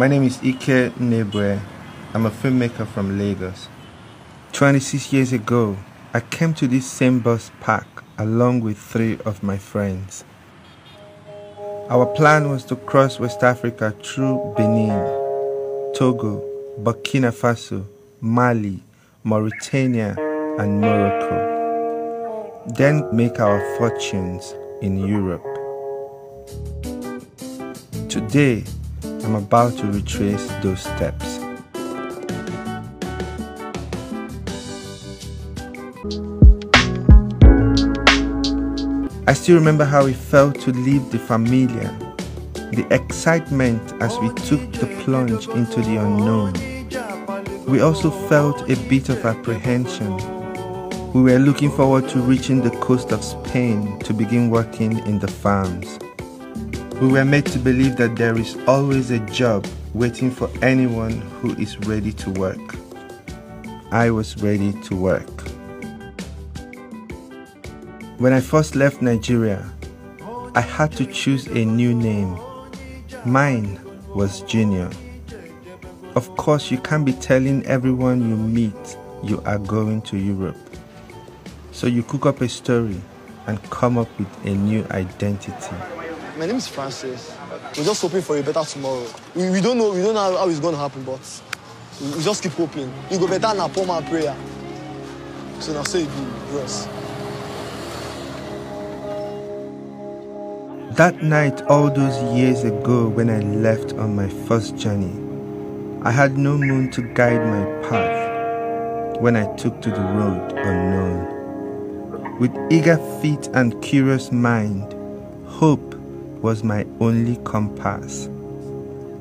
My name is Ike Nnaebue. I'm a filmmaker from Lagos. 26 years ago, I came to this same bus park along with three of my friends. Our plan was to cross West Africa through Benin, Togo, Burkina Faso, Mali, Mauritania, and Morocco. Then make our fortunes in Europe. Today, I'm about to retrace those steps. I still remember how it felt to leave the familiar, the excitement as we took the plunge into the unknown. We also felt a bit of apprehension. We were looking forward to reaching the coast of Spain to begin working in the farms. We were made to believe that there is always a job waiting for anyone who is ready to work. I was ready to work. When I first left Nigeria, I had to choose a new name. Mine was Junior. Of course, you can't be telling everyone you meet you are going to Europe. So you cook up a story and come up with a new identity. My name is Francis. We're just hoping for a better tomorrow. We, we don't know we don't know how it's going to happen, but we, we just keep hoping. You go better than poor man prayer. So now say it be. That night, all those years ago, when I left on my first journey, I had no moon to guide my path when I took to the road unknown. With eager feet and curious mind, hope was my only compass.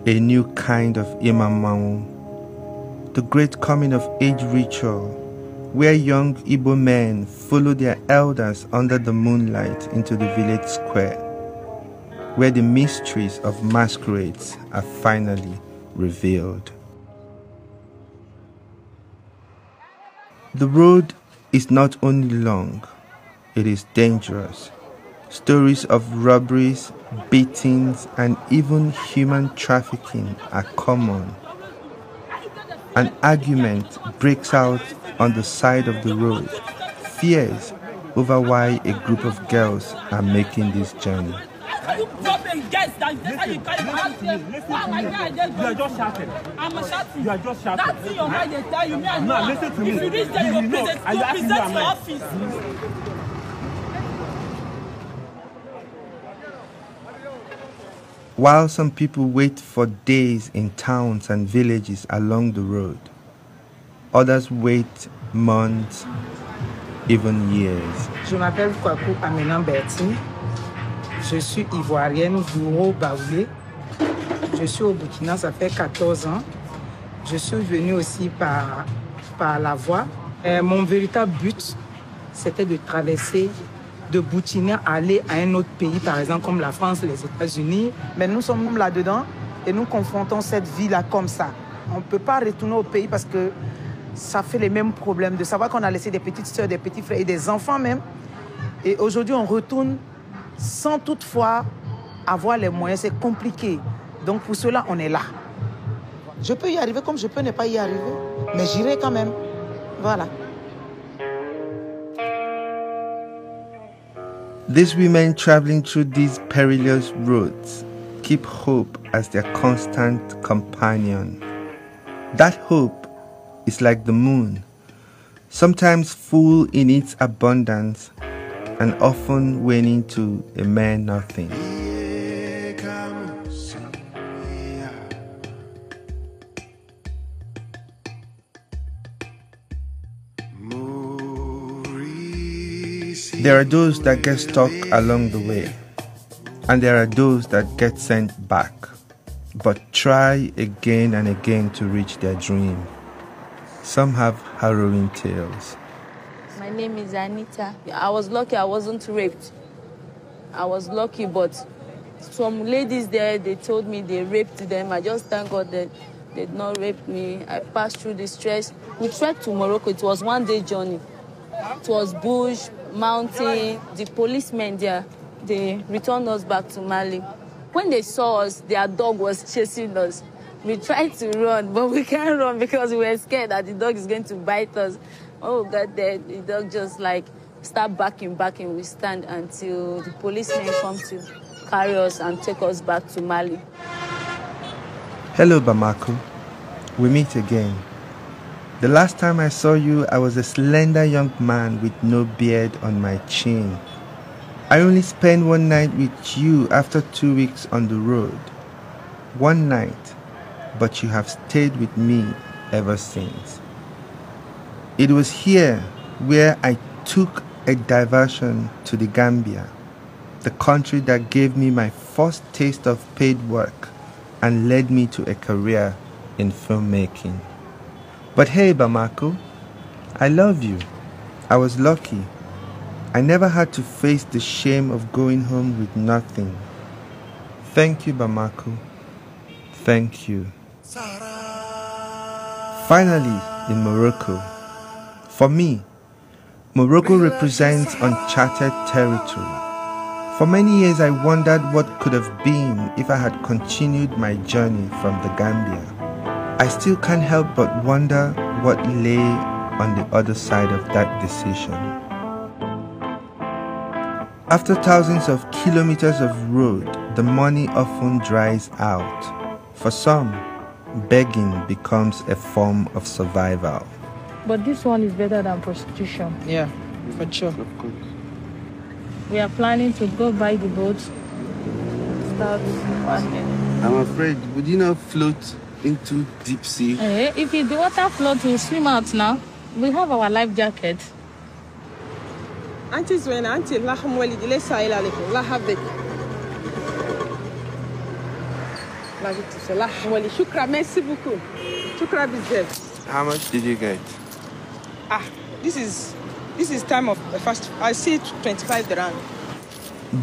A new kind of Imamawu, the great coming of age ritual, where young Igbo men follow their elders under the moonlight into the village square where the mysteries of masquerades are finally revealed. The road is not only long, it is dangerous. Stories of robberies, beatings, and even human trafficking are common. An argument breaks out on the side of the road, fears over why a group of girls are making this journey. you dropping guests that that's how you carry my house there. Why am I here? I just You are just shouting. I'm a shouting. You are just shouting. That's in your mind they tell you me I know. Now, listen to me. If you reach there, You you will go know. present, you present your office. While some people wait for days in towns and villages along the road, others wait months, even years. Je m'appelle Kwaku Aminan Berti. Je suis ivoirienne Gouro Baoulé. Je suis au Burkina, ça fait 14 ans. Je suis venue aussi par, par la voie. Euh, mon véritable but, c'était de traverser de Burkina, aller à un autre pays, par exemple comme la France, les États-Unis. Mais nous sommes là-dedans et nous confrontons cette vie-là comme ça. On ne peut pas retourner au pays parce que ça fait les mêmes problèmes de savoir qu'on a laissé des petites soeurs, des petits frères et des enfants même. Et aujourd'hui, on retourne sans toutefois avoir les moyens. C'est compliqué. Donc pour cela, on est là. Je peux y arriver comme je peux ne pas y arriver, mais j'irai quand même. Voilà. These women traveling through these perilous roads keep hope as their constant companion. That hope is like the moon, sometimes full in its abundance and often waning to a mere nothing. There are those that get stuck along the way, and there are those that get sent back, but try again and again to reach their dream. Some have harrowing tales. My name is Anita. I was lucky I wasn't raped. I was lucky, but some ladies there, they told me they raped them. I just thank God that they did not rape me. I passed through the stress. We trekked to Morocco. It was one day journey. It was bush, mountain. The policemen there, they returned us back to Mali. When they saw us, their dog was chasing us. We tried to run, but we can't run because we were scared that the dog is going to bite us. Oh God, there, the dog just like start backing, backing. We stand until the policemen come to carry us and take us back to Mali. Hello, Bamako. We meet again. The last time I saw you, I was a slender young man with no beard on my chin. I only spent one night with you after two weeks on the road. One night, but you have stayed with me ever since. It was here where I took a diversion to the Gambia, the country that gave me my first taste of paid work and led me to a career in filmmaking. But hey, Bamako, I love you. I was lucky. I never had to face the shame of going home with nothing. Thank you, Bamako. Thank you. Finally, in Morocco. For me, Morocco represents uncharted territory. For many years, I wondered what could have been if I had continued my journey from the Gambia. I still can't help but wonder what lay on the other side of that decision. After thousands of kilometers of road, the money often dries out. For some, begging becomes a form of survival. But this one is better than prostitution. Yeah, for sure. We are planning to go buy the boat, start working. I'm afraid, would you not float into deep sea. Eh, if the water flood, we'll swim out now. We have our life jacket. انت زوينه انت الله يرحم والدي ليش سائله عليكم الله يحفظك الله يجزيك الله يرحم والدي شكرا ميرسي بوكو شكرا بزاف How much did you get? ah this is this is time of the first I see 25 dirham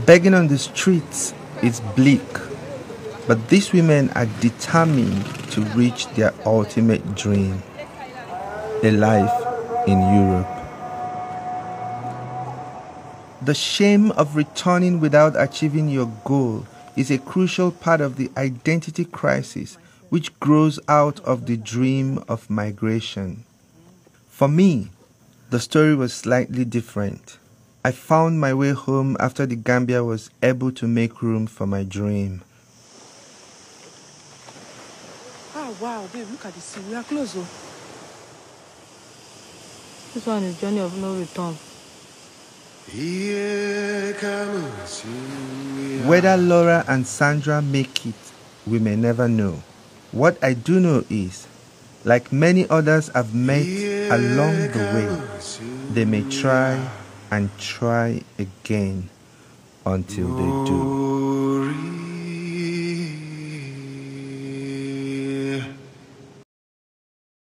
Begging on the streets is bleak but these women are determined to reach their ultimate dream a life in Europe. The shame of returning without achieving your goal is a crucial part of the identity crisis which grows out of the dream of migration. For me, the story was slightly different. I found my way home after the Gambia was able to make room for my dream. Wow, babe, look at the sea. We are close, oh. This one is journey of no return. Whether Laura and Sandra make it, we may never know. What I do know is, like many others I've met along the way, they may try and try again until they do.